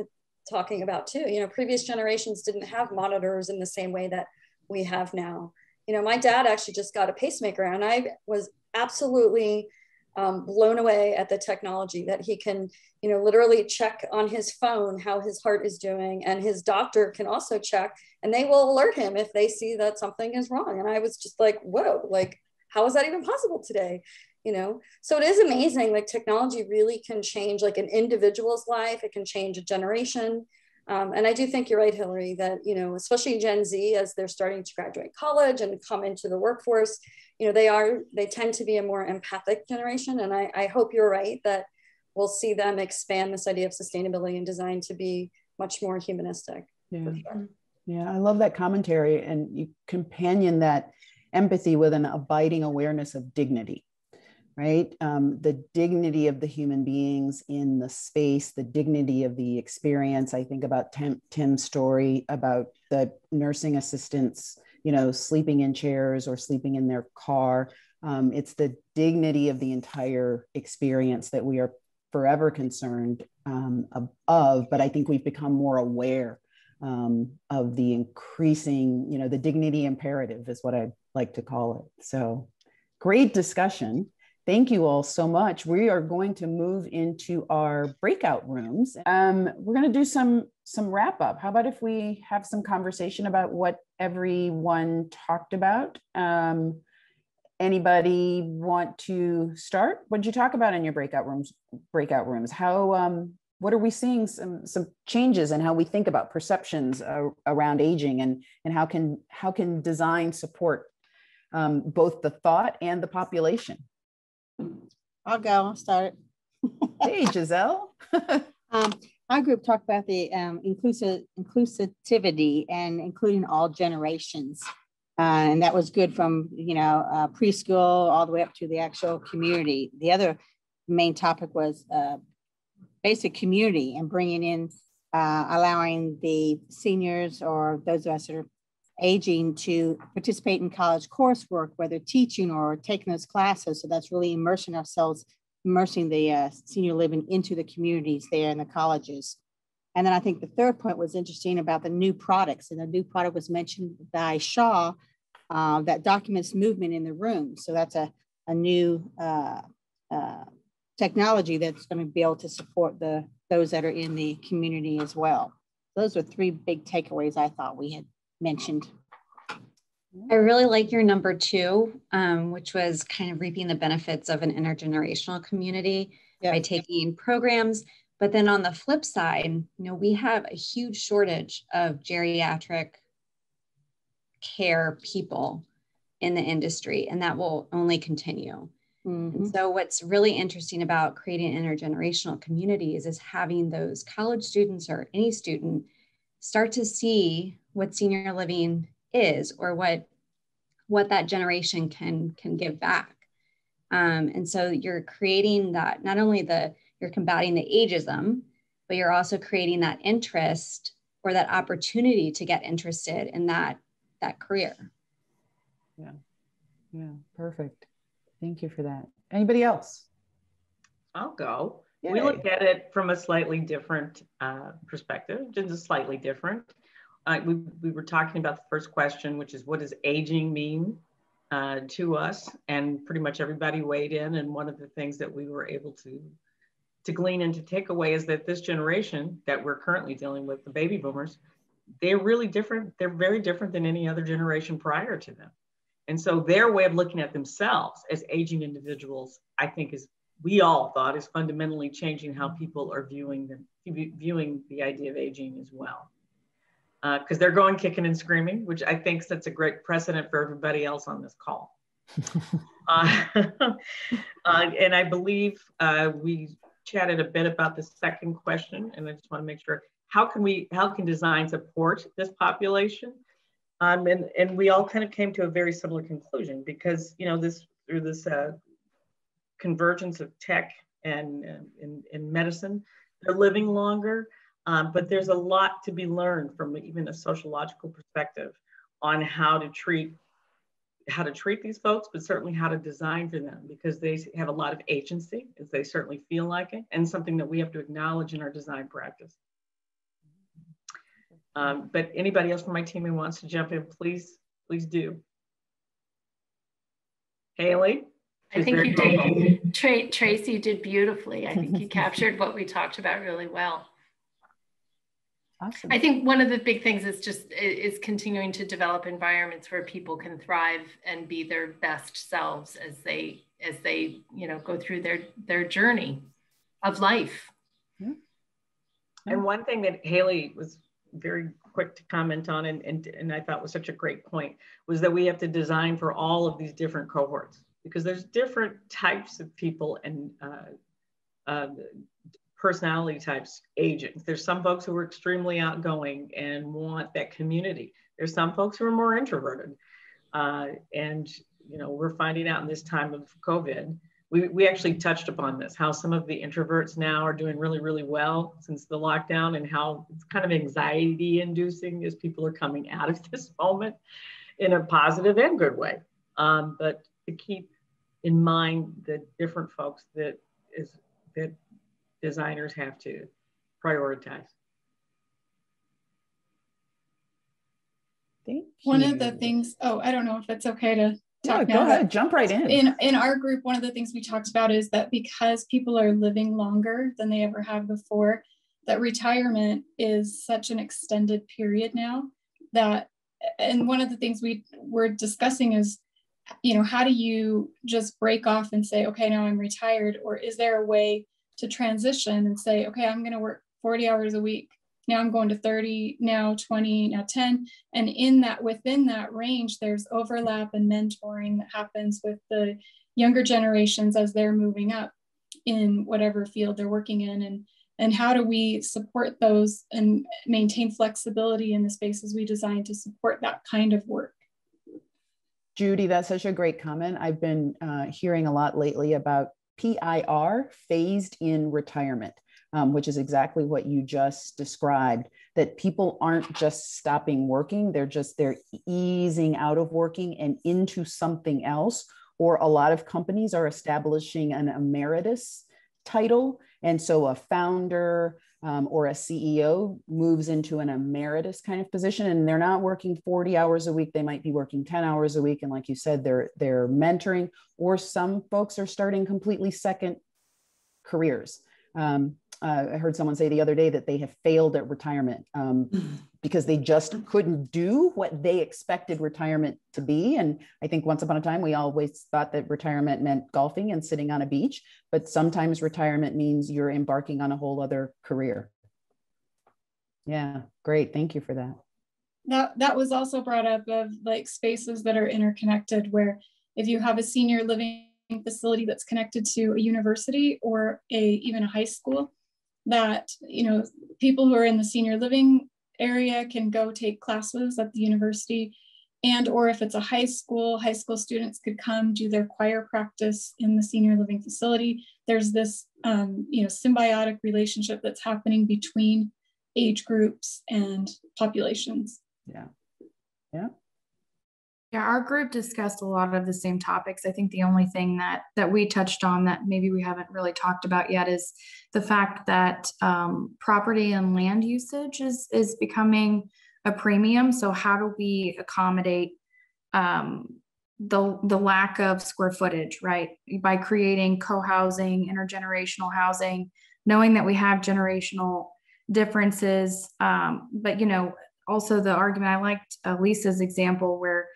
talking about too. You know, previous generations didn't have monitors in the same way that we have now. You know, my dad actually just got a pacemaker and I was absolutely um, blown away at the technology that he can, you know, literally check on his phone how his heart is doing, and his doctor can also check, and they will alert him if they see that something is wrong. And I was just like, whoa, like how is that even possible today? You know, so it is amazing. Like technology really can change like an individual's life. It can change a generation. Um, and I do think you're right, Hillary, that, you know, especially Gen Z, as they're starting to graduate college and come into the workforce, you know, they are, they tend to be a more empathic generation. And I, I hope you're right that we'll see them expand this idea of sustainability and design to be much more humanistic. Yeah. Sure. Yeah, I love that commentary. And you companion that empathy with an abiding awareness of dignity right? Um, the dignity of the human beings in the space, the dignity of the experience. I think about Tim, Tim's story about the nursing assistants, you know, sleeping in chairs or sleeping in their car. Um, it's the dignity of the entire experience that we are forever concerned um, of, but I think we've become more aware um, of the increasing, you know, the dignity imperative is what I like to call it. So great discussion. Thank you all so much. We are going to move into our breakout rooms. Um, we're going to do some some wrap up. How about if we have some conversation about what everyone talked about? Um, anybody want to start? What did you talk about in your breakout rooms? Breakout rooms. How? Um, what are we seeing? Some some changes in how we think about perceptions uh, around aging, and and how can how can design support um, both the thought and the population? I'll go. I'll start. *laughs* hey, Giselle. *laughs* um, our group talked about the um, inclusive inclusivity and including all generations, uh, and that was good from you know uh, preschool all the way up to the actual community. The other main topic was uh, basic community and bringing in, uh, allowing the seniors or those of us that are aging to participate in college coursework, whether teaching or taking those classes. So that's really immersing ourselves, immersing the uh, senior living into the communities there in the colleges. And then I think the third point was interesting about the new products. And the new product was mentioned by Shaw uh, that documents movement in the room. So that's a, a new uh, uh, technology that's going to be able to support the those that are in the community as well. Those are three big takeaways I thought we had mentioned. I really like your number two, um, which was kind of reaping the benefits of an intergenerational community yeah. by taking programs. But then on the flip side, you know, we have a huge shortage of geriatric care people in the industry, and that will only continue. Mm-hmm. And so, what's really interesting about creating intergenerational communities is having those college students or any student start to see what senior living is or what what that generation can can give back. Um, and so you're creating that not only the you're combating the ageism but you're also creating that interest or that opportunity to get interested in that that career. Yeah. Yeah. Perfect. Thank you for that. Anybody else? I'll go. Yay. we look at it from a slightly different uh, perspective just slightly different we, we were talking about the first question, which is what does aging mean uh, to us, and pretty much everybody weighed in. And one of the things that we were able to to glean and to take away is that this generation that we're currently dealing with, the baby boomers, they're really different. They're very different than any other generation prior to them. And so their way of looking at themselves as aging individuals, I think is we all thought is fundamentally changing how people are viewing them, viewing the idea of aging as well. Because uh, they're going kicking and screaming, which I think sets a great precedent for everybody else on this call. *laughs* uh, *laughs* uh, and I believe uh, we chatted a bit about the second question, and I just want to make sure how can we, how can design support this population? Um, and, and we all kind of came to a very similar conclusion because, you know, this through this uh, convergence of tech and, and, and medicine, they're living longer, um, but there's a lot to be learned from even a sociological perspective on how to treat how to treat these folks, but certainly how to design for them because they have a lot of agency, as they certainly feel like it, and something that we have to acknowledge in our design practice. Um, but anybody else from my team who wants to jump in, please, please do. Haley? I think you did, Tra Tracy did beautifully. I think you *laughs* captured what we talked about really well. Awesome. I think one of the big things is just is continuing to develop environments where people can thrive and be their best selves as they as they you know go through their their journey of life. Yeah. And one thing that Haley was very quick to comment on and, and, and I thought was such a great point was that we have to design for all of these different cohorts because there's different types of people and uh, uh, personality types aging. There's some folks who are extremely outgoing and want that community. There's some folks who are more introverted. Uh, and, you know, we're finding out in this time of COVID we, we actually touched upon this, how some of the introverts now are doing really, really well since the lockdown and how it's kind of anxiety inducing as people are coming out of *laughs* this moment in a positive and good way. Um, but to keep in mind the different folks that is that designers have to prioritize. Thank One of the things, oh, I don't know if it's okay to talk go ahead, jump right in. In in our group, one of the things we talked about is that because people are living longer than they ever have before, that retirement is such an extended period now that and one of the things we were discussing is you know how do you just break off and say okay now i'm retired or is there a way to transition and say okay i'm going to work 40 hours a week. Now i'm going to 30 now 20 now 10 and in that within that range there's overlap and mentoring that happens with the younger generations as they're moving up in whatever field they're working in. And and how do we support those and maintain flexibility in the spaces we design to support that kind of work? Judy that's such a great comment. I've been uh, hearing a lot lately about pir phased in retirement um, which is exactly what you just described that people aren't just stopping working they're just they're easing out of working and into something else or a lot of companies are establishing an emeritus title and so a founder um, or a ceo moves into an emeritus kind of position and they're not working 40 hours a week they might be working 10 hours a week. And like you said they're they're mentoring or some folks are starting completely second careers um, uh, I heard someone say the other day that they have failed at retirement um, because they just couldn't do what they expected retirement to be. And I think once upon a time, we always thought that retirement meant golfing and sitting on a beach, but sometimes retirement means you're embarking on a whole other career. Yeah, great. Thank you for that. That, that was also brought up of like spaces that are interconnected where if you have a senior living facility that's connected to a university or a even a high school that you know people who are in the senior living area can go take classes at the university. And or if it's a high school high school students could come do their choir practice in the senior living facility. There's this um, you know symbiotic relationship that's happening between age groups and populations. Yeah. Yeah yeah, our group discussed a lot of the same topics. I think the only thing that that we touched on that maybe we haven't really talked about yet is the fact that um, property and land usage is is becoming a premium. So how do we accommodate um, the the lack of square footage, right? By creating co-housing, intergenerational housing, knowing that we have generational differences. Um, but you know, also the argument I liked uh, Lisa's example where,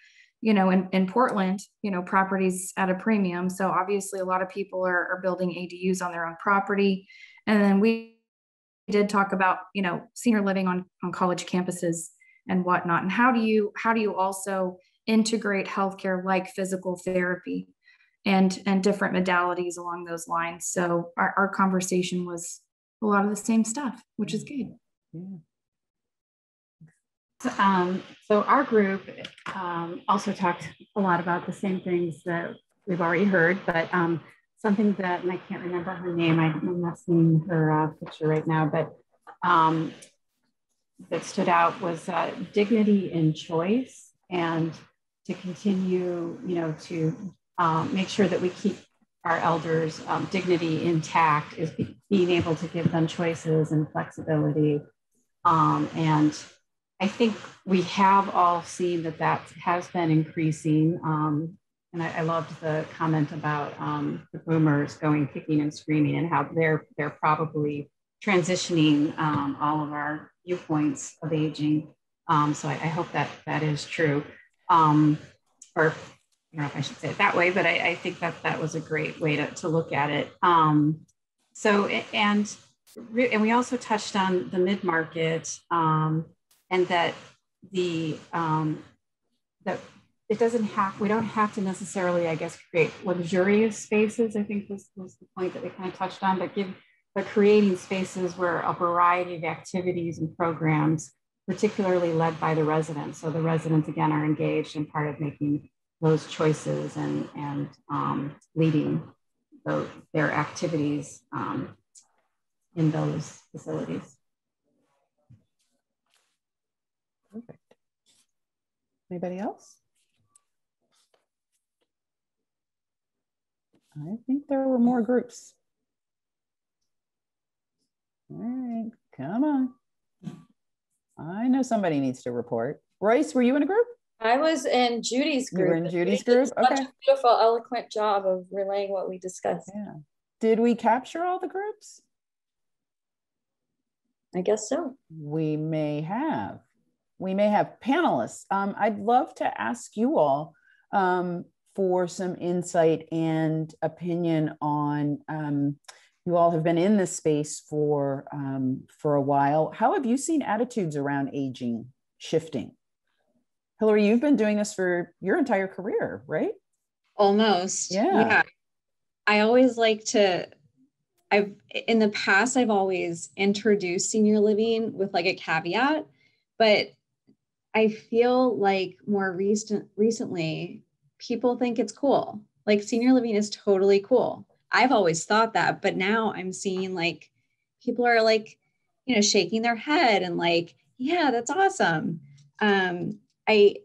you know, in, in Portland, you know, properties at a premium. So obviously a lot of people are, are building ADUs on their own property. And then we did talk about, you know, senior living on, on college campuses and whatnot. And how do you, how do you also integrate healthcare like physical therapy and, and different modalities along those lines? So our, our conversation was a lot of the same stuff, which is mm-hmm. good. Yeah. Um, so our group um, also talked a lot about the same things that we've already heard, but um, something that, and I can't remember her name, I'm not seeing her uh, picture right now, but um, that stood out was uh, dignity in choice and to continue, you know, to um, make sure that we keep our elders' um, dignity intact is be being able to give them choices and flexibility. And I think we have all seen that that has been increasing. Um, and I, I, loved the comment about um, the boomers going kicking and screaming and how they're they're probably transitioning um, all of our viewpoints of aging. Um, so I, I, hope that that is true. Um, or I don't know if I should say it that way, but I, I think that that was a great way to, to look at it. Um, so, and, and we also touched on the mid-market um, and that the, um, that it doesn't have, we don't have to necessarily, I guess, create luxurious spaces, I think this was the point that we kind of touched on, but give, but creating spaces where a variety of activities and programs, particularly led by the residents. So the residents, again, are engaged and part of making those choices and, and um, leading the, their activities um, in those facilities. Perfect. Anybody else? I think there were more groups. All right, come on. I know somebody needs to report. Royce, were you in a group? I was in Judy's group. You were in Judy's group? Okay. Such a beautiful, eloquent job of relaying what we discussed. Yeah. Did we capture all the groups? I guess so. We may have. We may have panelists. Um, I'd love to ask you all um, for some insight and opinion on. Um, you all have been in this space for um, for a while. How have you seen attitudes around aging shifting? Hillary, you've been doing this for your entire career, right? Almost. Yeah. Yeah. I always like to I've in the past I've always introduced senior living with like a caveat, but I feel like more recent recently people think it's cool. Like senior living is totally cool. I've always thought that, but now I'm seeing like people are like, you know, shaking their head and like, yeah, that's awesome. Um, I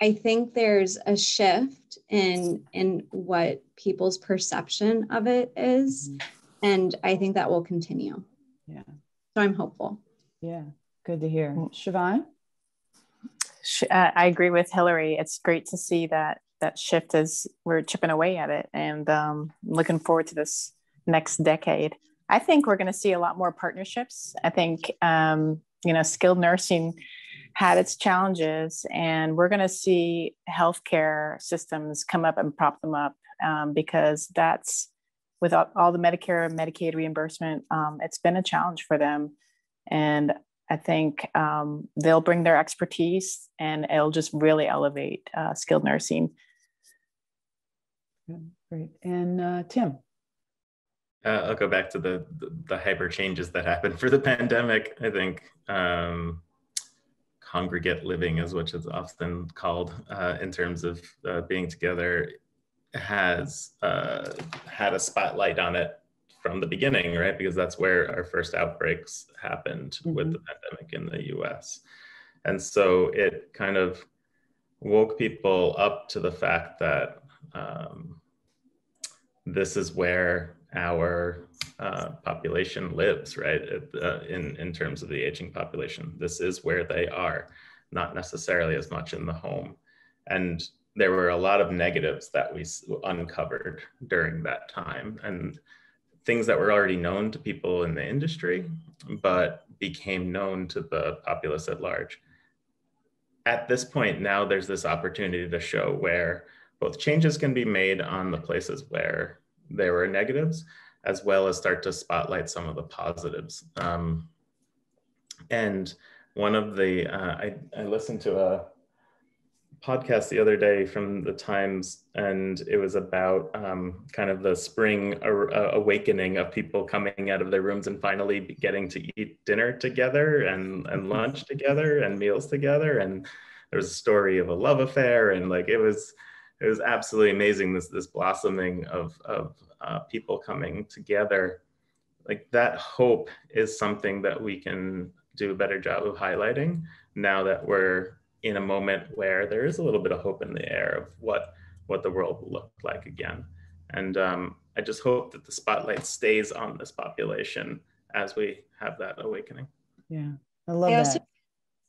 I think there's a shift in in what people's perception of it is, mm-hmm. and I think that will continue. Yeah. So I'm hopeful. Yeah. Good to hear. Siobhan? Uh, I agree with Hillary. It's great to see that that shift as we're chipping away at it, and um, looking forward to this next decade. I think we're going to see a lot more partnerships. I think um, you know skilled nursing had its challenges, and we're going to see healthcare systems come up and prop them up um, because that's with all, all, the Medicare and Medicaid reimbursement, um, it's been a challenge for them. And I think um, they'll bring their expertise and it'll just really elevate uh, skilled nursing. Great. And uh, Tim? Uh, I'll go back to the, the, the hyper changes that happened for the pandemic. I think um, congregate living, as which is often called uh, in terms of uh, being together, has uh, had a spotlight on it from the beginning, right? Because that's where our first outbreaks happened mm-hmm. with the pandemic in the US. And so it kind of woke people up to the fact that um, this is where our uh, population lives, right? Uh, in, in terms of the aging population. This is where they are, not necessarily as much in the home. And there were a lot of negatives that we uncovered during that time and things that were already known to people in the industry, but became known to the populace at large. At this point, now there's this opportunity to show where both changes can be made on the places where there were negatives, as well as start to spotlight some of the positives. Um, and one of the, uh, I, I listened to a podcast the other day from the Times, and it was about um, kind of the spring awakening of people coming out of their rooms and finally getting to eat dinner together and, and mm-hmm. lunch together and meals together. And there was a story of a love affair, and like it was, it was absolutely amazing. This this blossoming of of uh, people coming together, like that hope is something that we can do a better job of highlighting now that we're in a moment where there is a little bit of hope in the air of what what the world will look like again. And um, I just hope that the spotlight stays on this population as we have that awakening. Yeah, I love I also,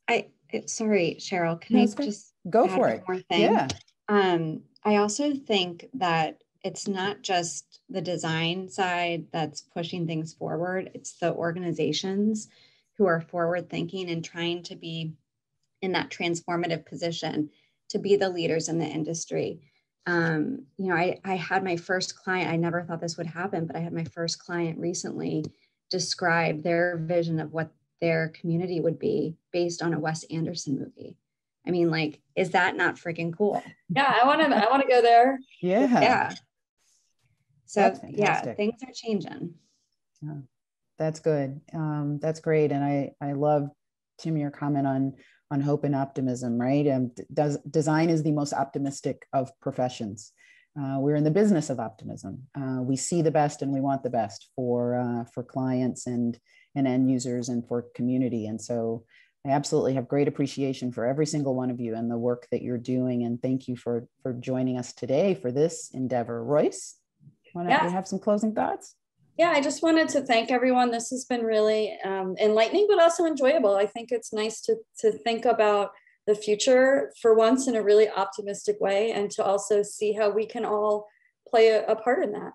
that. I sorry, Cheryl. Can I just go for it? More thing? Yeah. Um, I also think that it's not just the design side that's pushing things forward; it's the organizations who are forward thinking and trying to be in that transformative position to be the leaders in the industry. Um, you know, I, I had my first client, I never thought this would happen, but I had my first client recently describe their vision of what their community would be based on a Wes Anderson movie. I mean, like, is that not freaking cool? Yeah, I want to. I want to go there. Yeah. Yeah. So yeah, things are changing. Yeah, that's good. Um, that's great, and I I love Tim your comment on on hope and optimism, right? And does design is the most optimistic of professions. Uh, we're in the business of optimism. Uh, we see the best and we want the best for uh, for clients and and end users and for community. And so I absolutely have great appreciation for every single one of you and the work that you're doing. And thank you for for joining us today for this endeavor. Royce, want to yeah. have some closing thoughts? Yeah, I just wanted to thank everyone. This has been really um, enlightening, but also enjoyable. I think it's nice to, to think about the future for once in a really optimistic way and to also see how we can all play a, a part in that.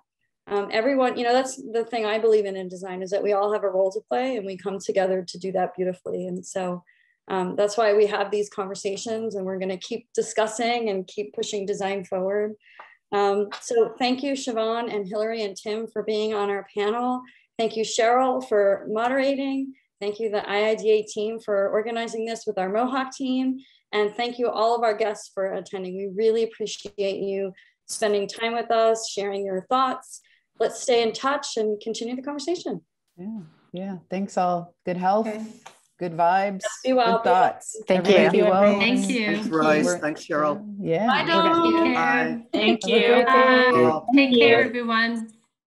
Um, everyone, you know, that's the thing I believe in in design is that we all have a role to play and we come together to do that beautifully. And so um, that's why we have these conversations and we're going to keep discussing and keep pushing design forward. Um, so thank you, Siobhan and Hillary and Tim for being on our panel. Thank you, Cheryl, for moderating. Thank you, the IIDA team, for organizing this with our Mohawk team. And thank you, all of our guests, for attending. We really appreciate you spending time with us, sharing your thoughts. Let's stay in touch and continue the conversation. Yeah, yeah. Thanks all. Good health. Okay good vibes, be well, good thoughts. Thank you. Be well. Thank you. Thanks, Royce. Thanks, Cheryl. Yeah. Bye, Bye. Thank you. Bye. Take care, everyone.